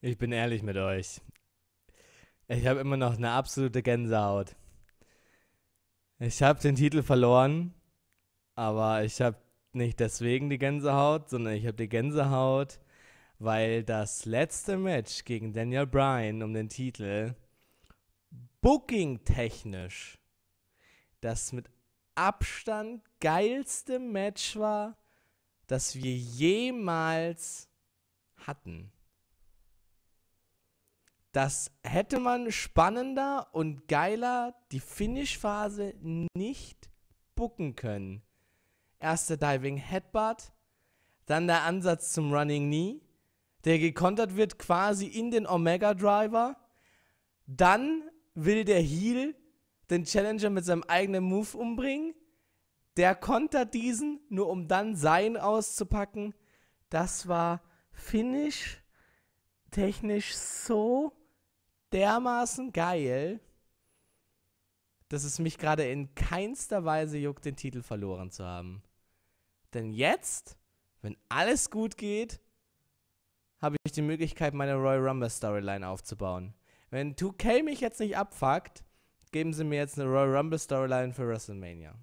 Ich bin ehrlich mit euch. Ich habe immer noch eine absolute Gänsehaut. Ich habe den Titel verloren, aber ich habe nicht deswegen die Gänsehaut, sondern ich habe die Gänsehaut, weil das letzte Match gegen Daniel Bryan um den Titel booking-technisch das mit Abstand geilste Match war, das wir jemals hatten. Das hätte man spannender und geiler die Finish-Phase nicht booken können. Erster Diving Headbutt, dann der Ansatz zum Running Knee, der gekontert wird quasi in den Omega Driver. Dann will der Heel den Challenger mit seinem eigenen Move umbringen. Der kontert diesen, nur um dann sein auszupacken. Das war Finish technisch so dermaßen geil, dass es mich gerade in keinster Weise juckt, den Titel verloren zu haben. Denn jetzt, wenn alles gut geht, habe ich die Möglichkeit, meine Royal Rumble Storyline aufzubauen. Wenn 2K mich jetzt nicht abfuckt, geben sie mir jetzt eine Royal Rumble Storyline für WrestleMania.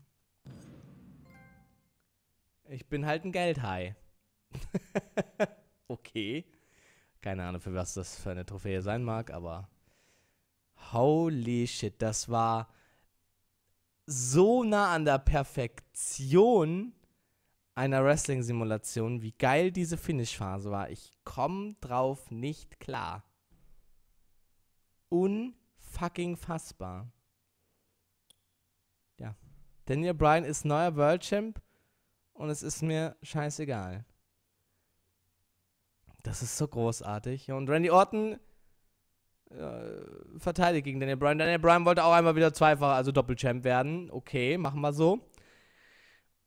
Ich bin halt ein Geldhai. okay. Keine Ahnung, für was das für eine Trophäe sein mag, aber holy shit, das war so nah an der Perfektion einer Wrestling-Simulation, wie geil diese Finish-Phase war. Ich komme drauf nicht klar. Unfucking fassbar. Ja. Daniel Bryan ist neuer World Champ und es ist mir scheißegal. Das ist so großartig. Und Randy Orton äh, verteidigt gegen Daniel Bryan. Daniel Bryan wollte auch einmal wieder zweifach, also Doppelchamp werden. Okay, machen wir so.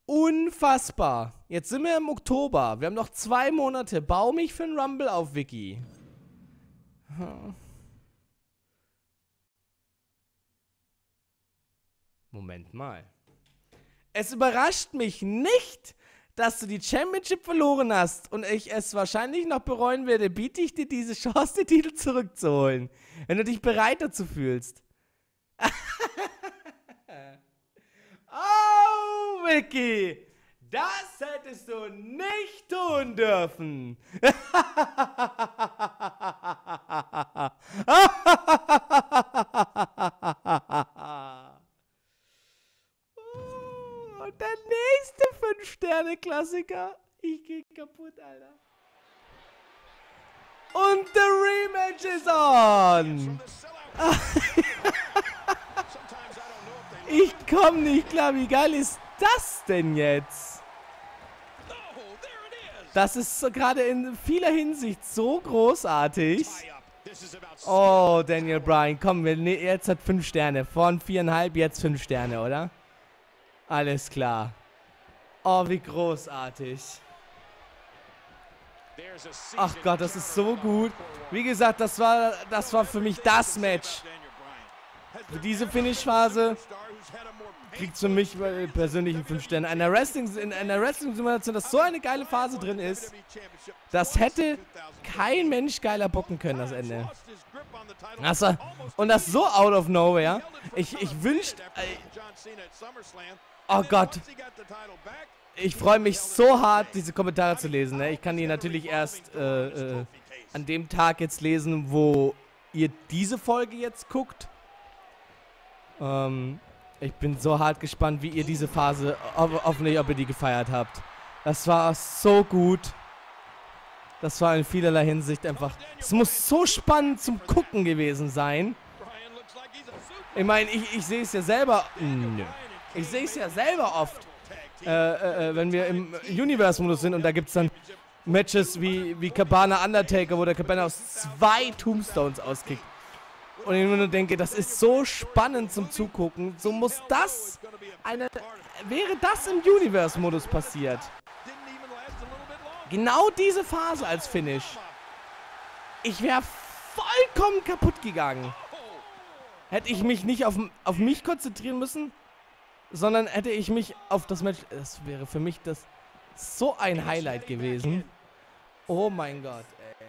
Unfassbar. Jetzt sind wir im Oktober. Wir haben noch zwei Monate. Bau mich für einen Rumble auf, Vicky. Moment mal. Es überrascht mich nicht, dass du die Championship verloren hast und ich es wahrscheinlich noch bereuen werde, biete ich dir diese Chance, den Titel zurückzuholen, wenn du dich bereit dazu fühlst. oh, Vicky, das hättest du nicht tun dürfen. Und der nächste 5-Sterne-Klassiker. Ich geh kaputt, Alter. Und the Rematch is on. ich komm nicht klar. Wie geil ist das denn jetzt? Das ist gerade in vieler Hinsicht so großartig. Oh, Daniel Bryan, komm, ne, jetzt hat 5 Sterne. Von 4,5, jetzt 5 Sterne, oder? Alles klar. Oh, wie großartig. Ach Gott, das ist so gut. Wie gesagt, das war, das war für mich das Match. Für diese Finish-Phase kriegt für mich persönlich einen 5 Sterne. In einer Wrestling-Simulation, Wrestling dass so eine geile Phase drin ist, das hätte kein Mensch geiler bocken können, das Ende. Das war, und das so out of nowhere. Ich, ich wünschte... Oh Gott. Ich freue mich so hart, diese Kommentare zu lesen. Ne? Ich kann die natürlich erst äh, äh, an dem Tag jetzt lesen, wo ihr diese Folge jetzt guckt. Ähm, ich bin so hart gespannt, wie ihr diese Phase, hoffentlich, ob ihr die gefeiert habt. Das war so gut. Das war in vielerlei Hinsicht einfach. Es muss so spannend zum Gucken gewesen sein. Ich meine, ich, ich sehe es ja selber. Nö. Ich sehe es ja selber oft, äh, äh, äh, wenn wir im Universe-Modus sind und da gibt es dann Matches wie, wie Cabana Undertaker, wo der Cabana aus zwei Tombstones auskickt. Und ich nur denke, das ist so spannend zum Zugucken. So muss das eine. Wäre das im Universe-Modus passiert? Genau diese Phase als Finish. Ich wäre vollkommen kaputt gegangen. Hätte ich mich nicht auf, auf mich konzentrieren müssen, sondern hätte ich mich auf das Match. Das wäre für mich das so ein Highlight gewesen. Oh mein Gott, ey.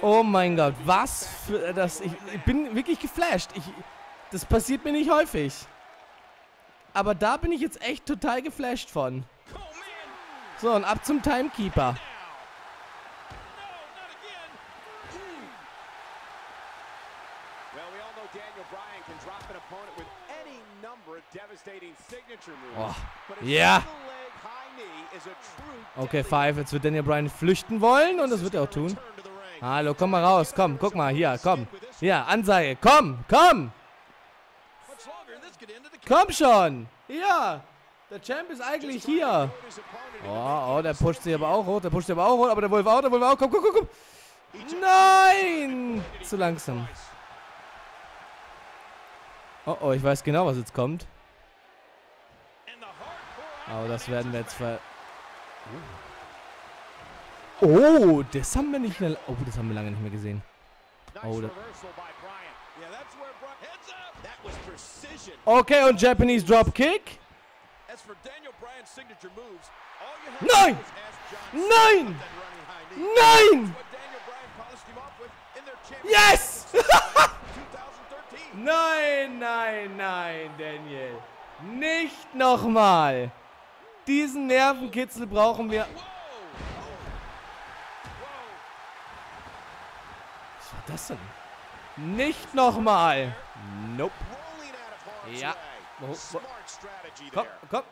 Oh mein Gott, was für das. Ich, ich bin wirklich geflasht. Ich, das passiert mir nicht häufig. Aber da bin ich jetzt echt total geflasht von. So, und ab zum Timekeeper. Oh. Ja. Okay, Five. Jetzt wird Daniel Bryan flüchten wollen und das wird er auch tun. Hallo, komm mal raus. Komm, guck mal. Hier, komm. Hier, Ansage. Komm, komm. Komm schon. Hier. Der Champ ist eigentlich hier. Oh, oh, der pusht sich aber auch hoch. Der pusht sich aber auch hoch. Aber der Wolf auch. Der Wolf auch. Komm, komm, komm, komm. Nein. Zu langsam. Oh, oh, ich weiß genau, was jetzt kommt. Aber das werden wir jetzt ver... Oh, das haben wir nicht mehr... Oh, das haben wir lange nicht mehr gesehen. Oh, das... Okay, und Japanese Dropkick. Nein! Nein! Nein! Yes! nein, nein, nein, Daniel. Nicht nochmal. Diesen Nervenkitzel brauchen wir. Was war das denn? Nicht nochmal. Nope. Ja. Komm, komm.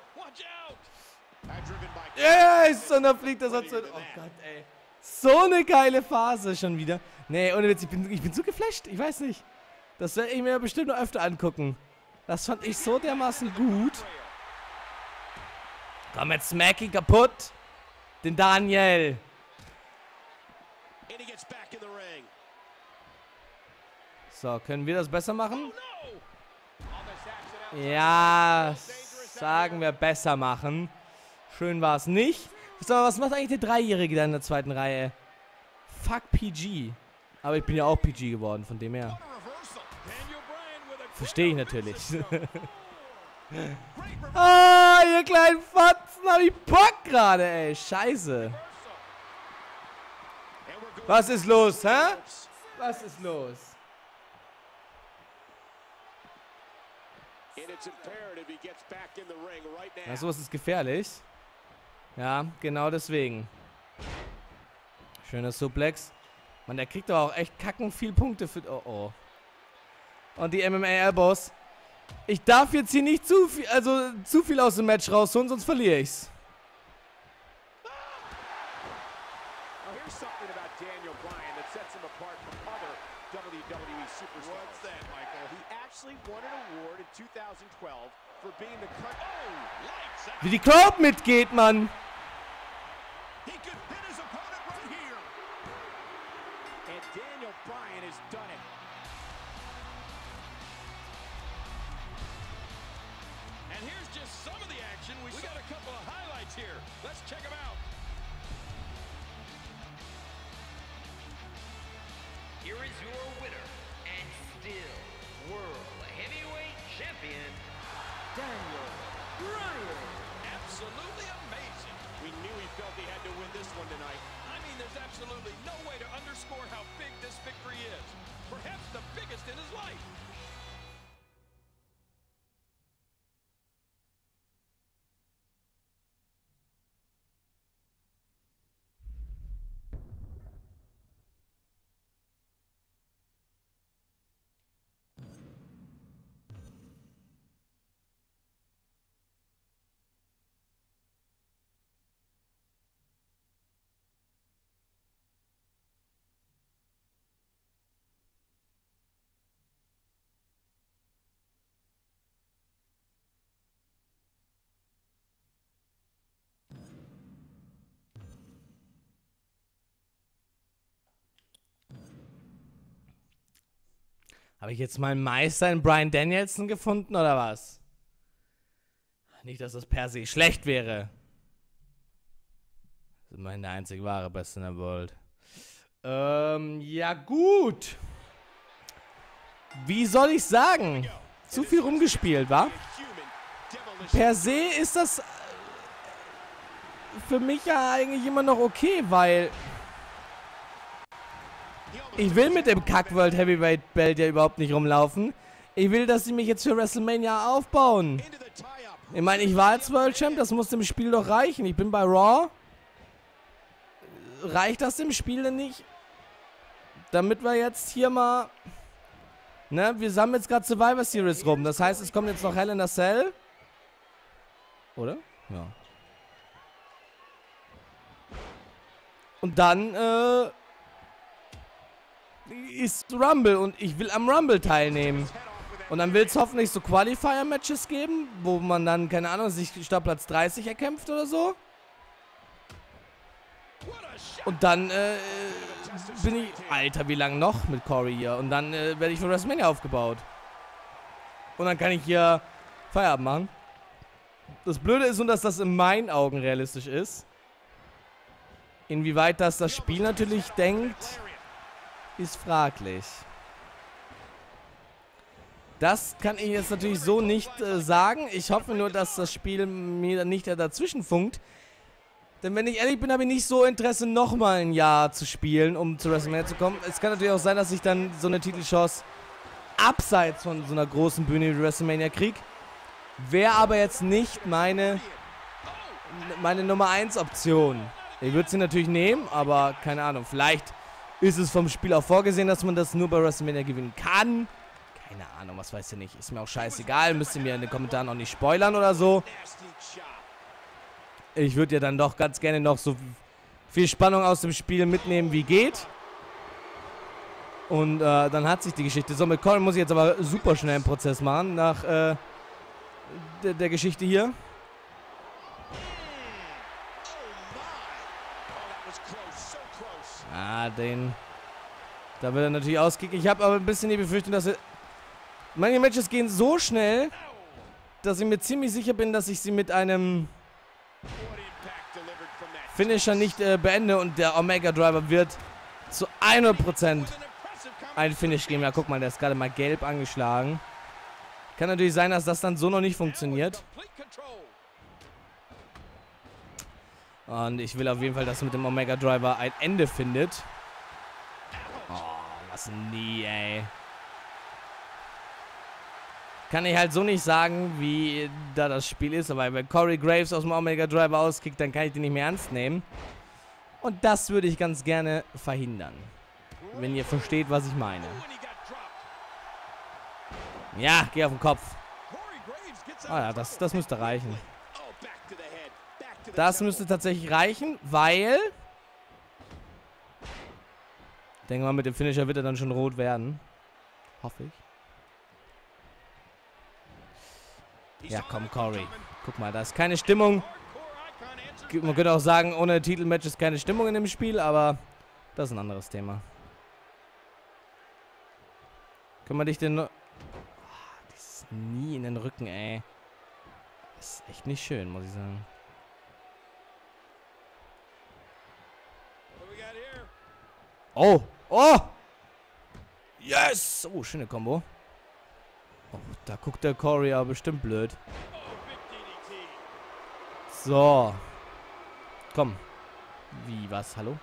Yes! Und dann fliegt das so. Oh Gott, ey. So eine geile Phase schon wieder. Nee, ohne Witz, ich bin, ich bin so geflasht. Ich weiß nicht. Das werde ich mir bestimmt noch öfter angucken. Das fand ich so dermaßen gut. Komm, jetzt smack ihn kaputt. Den Daniel. So, können wir das besser machen? Ja, sagen wir besser machen. Schön war es nicht. So, was macht eigentlich der Dreijährige da in der zweiten Reihe? Fuck PG. Aber ich bin ja auch PG geworden, von dem her. Verstehe ich natürlich. ah, ihr kleinen Fotzen, hab ich Bock gerade, ey. Scheiße. Was ist los, hä? Was ist los? Ja, sowas ist gefährlich. Ja, genau deswegen. Schöner Suplex. Man, der kriegt aber auch echt kacken viel Punkte für... Oh, oh. Und die MMA Elbows. Ich darf jetzt hier nicht zu viel, also zu viel aus dem Match rausholen, sonst verliere ich's. Wie die Crowd mitgeht, Mann. And here's just some of the action. We, we got a couple of highlights here. Let's check them out. Here is your winner and still World Heavyweight Champion, Daniel Bryan. Absolutely amazing. We knew he felt he had to win this one tonight. I mean, there's absolutely no way to underscore how big this victory is. Perhaps the biggest in his life. Habe ich jetzt meinen Meister in Brian Danielson gefunden oder was? Nicht, dass das per se schlecht wäre. Das ist immerhin der einzig wahre Beste in der Welt. Ähm, ja gut. Wie soll ich sagen? Zu viel rumgespielt, wa? Per se ist das für mich ja eigentlich immer noch okay, weil ich will mit dem Kack World Heavyweight Belt ja überhaupt nicht rumlaufen. Ich will, dass sie mich jetzt für WrestleMania aufbauen. Ich meine, ich war jetzt World Champ, das muss dem Spiel doch reichen. Ich bin bei Raw. Reicht das dem Spiel denn nicht? Damit wir jetzt hier mal... Ne, wir sammeln jetzt gerade Survivor Series rum. Das heißt, es kommt jetzt noch Hell in a Cell. Oder? Ja. Und dann, äh, ist Rumble und ich will am Rumble teilnehmen. Und dann will es hoffentlich so Qualifier-Matches geben, wo man dann, keine Ahnung, sich Startplatz 30 erkämpft oder so. Und dann äh, bin ich, Alter, wie lange noch mit Corey hier? Und dann äh, werde ich für WrestleMania aufgebaut. Und dann kann ich hier Feierabend machen. Das Blöde ist nur, dass das in meinen Augen realistisch ist. Inwieweit das das Spiel natürlich denkt, ist fraglich. Das kann ich jetzt natürlich so nicht äh, sagen. Ich hoffe nur, dass das Spiel mir nicht dazwischen funkt. Denn wenn ich ehrlich bin, habe ich nicht so Interesse, nochmal ein Jahr zu spielen, um zu WrestleMania zu kommen. Es kann natürlich auch sein, dass ich dann so eine Titelchance abseits von so einer großen Bühne wie WrestleMania kriege. Wäre aber jetzt nicht meine, meine Nummer 1 Option. Ich würde sie natürlich nehmen, aber keine Ahnung. Vielleicht ist es vom Spiel auch vorgesehen, dass man das nur bei WrestleMania gewinnen kann. Keine Ahnung, was weiß ich nicht. Ist mir auch scheißegal. Müsst ihr mir in den Kommentaren auch nicht spoilern oder so. Ich würde ja dann doch ganz gerne noch so viel Spannung aus dem Spiel mitnehmen, wie geht. Und äh, dann hat sich die Geschichte. So, mit Colin muss ich jetzt aber super schnell einen Prozess machen nach äh, der, der Geschichte hier. Ah, den. Da wird er natürlich auskicken. Ich habe aber ein bisschen die Befürchtung, dass er. Manche Matches gehen so schnell, dass ich mir ziemlich sicher bin, dass ich sie mit einem Finisher nicht äh, beende und der Omega Driver wird zu 100% ein Finish geben. Ja, guck mal, der ist gerade mal gelb angeschlagen. Kann natürlich sein, dass das dann so noch nicht funktioniert. Und ich will auf jeden Fall, dass mit dem Omega Driver ein Ende findet. Oh, was nie, ey. Kann ich halt so nicht sagen, wie da das Spiel ist. Aber wenn Corey Graves aus dem Omega Driver auskickt, dann kann ich den nicht mehr ernst nehmen. Und das würde ich ganz gerne verhindern. Wenn ihr versteht, was ich meine. Ja, geh auf den Kopf. Ah ja, das, das müsste reichen. Das müsste tatsächlich reichen, weil... Ich denke mal, mit dem Finisher wird er dann schon rot werden. Hoffe ich. Ja, komm, Corey. Guck mal, da ist keine Stimmung. Man könnte auch sagen, ohne Titelmatch ist keine Stimmung in dem Spiel, aber das ist ein anderes Thema. Können wir dich denn... Oh, dieses nie in den Rücken, ey. Das ist echt nicht schön, muss ich sagen. Oh! Oh! Yes! Oh, schöne Kombo. Oh, da guckt der Corey aber bestimmt blöd. So. Komm. Wie, was? Hallo?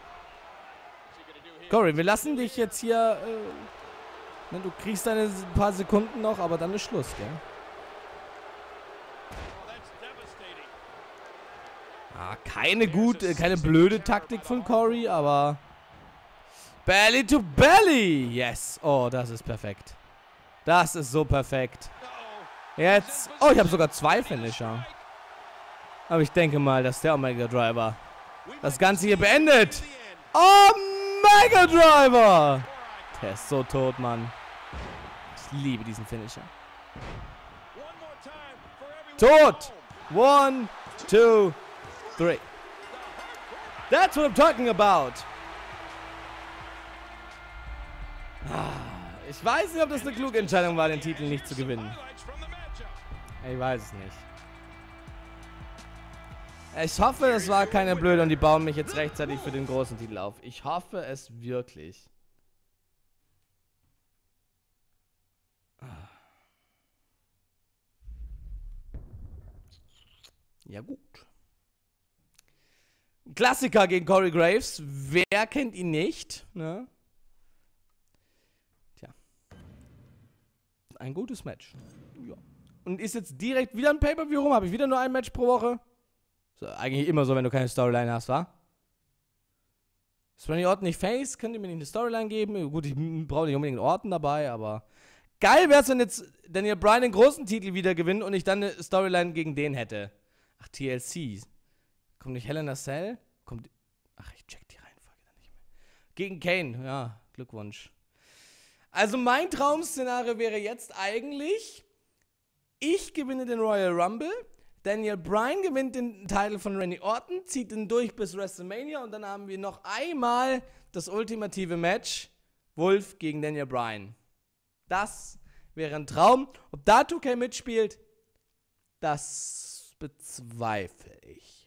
Corey, wir lassen dich jetzt hier... Äh, ne, du kriegst deine paar Sekunden noch, aber dann ist Schluss, gell? Ah, keine gute, keine blöde Taktik von Corey, aber... Belly to Belly! Yes! Oh, das ist perfekt. Das ist so perfekt. Jetzt... Oh, ich habe sogar zwei Finisher. Aber ich denke mal, dass der Omega Driver das Ganze hier beendet. Omega Driver! Der ist so tot, Mann. Ich liebe diesen Finisher. Tot! One, two, three. That's what I'm talking about. Ich weiß nicht, ob das eine kluge Entscheidung war, den Titel nicht zu gewinnen. Ich weiß es nicht. Ich hoffe, es war keine Blöde und die bauen mich jetzt rechtzeitig für den großen Titel auf. Ich hoffe es wirklich. Ja gut. Klassiker gegen Corey Graves. Wer kennt ihn nicht? Ne? Ein gutes Match. Ja. Und ist jetzt direkt wieder ein Pay-Per-View rum? Habe ich wieder nur ein Match pro Woche? So, eigentlich immer so, wenn du keine Storyline hast, wa? Ist Randy Orton nicht Face? Könnt ihr mir nicht eine Storyline geben? Gut, ich brauche nicht unbedingt Orton dabei, aber geil wäre es, wenn jetzt Daniel Bryan den großen Titel wieder gewinnt und ich dann eine Storyline gegen den hätte. Ach, TLC. Kommt nicht Helena Cell? Kommt. Ach, ich check die Reihenfolge dann nicht mehr. Gegen Kane, ja, Glückwunsch. Also mein Traum-Szenario wäre jetzt eigentlich, ich gewinne den Royal Rumble, Daniel Bryan gewinnt den Titel von Randy Orton, zieht ihn durch bis WrestleMania und dann haben wir noch einmal das ultimative Match, Wolf gegen Daniel Bryan. Das wäre ein Traum. Ob da 2K mitspielt, das bezweifle ich.